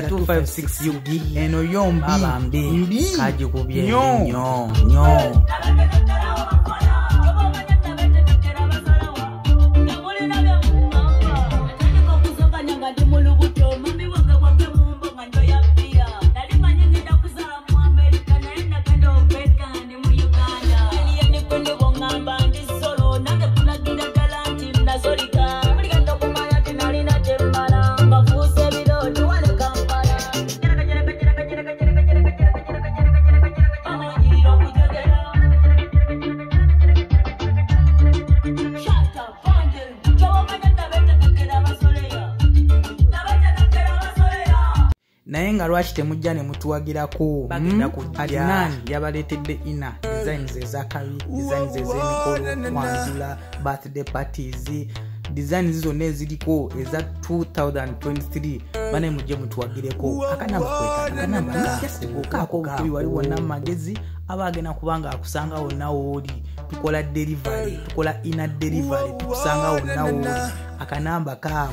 256 yugi eno yombi mbi. Kagikubye nyo nyo. Naye nga lwaki temujja ne mutuwagirako Hmm? adnan yabaleetedde ina. Designs ezakabi designs ez'emikolo kwanjula birthday parties. Designs zonna eziriko eza 2023 bane mujje mutuwagireko akanamba kwekaakanambakaako kubi wali wonna mumagezi aba agenda kubanga akusanga wonna wooli. Tukola delivery tukola ina delivery tukusanga wonna wooli. Akanamba kaako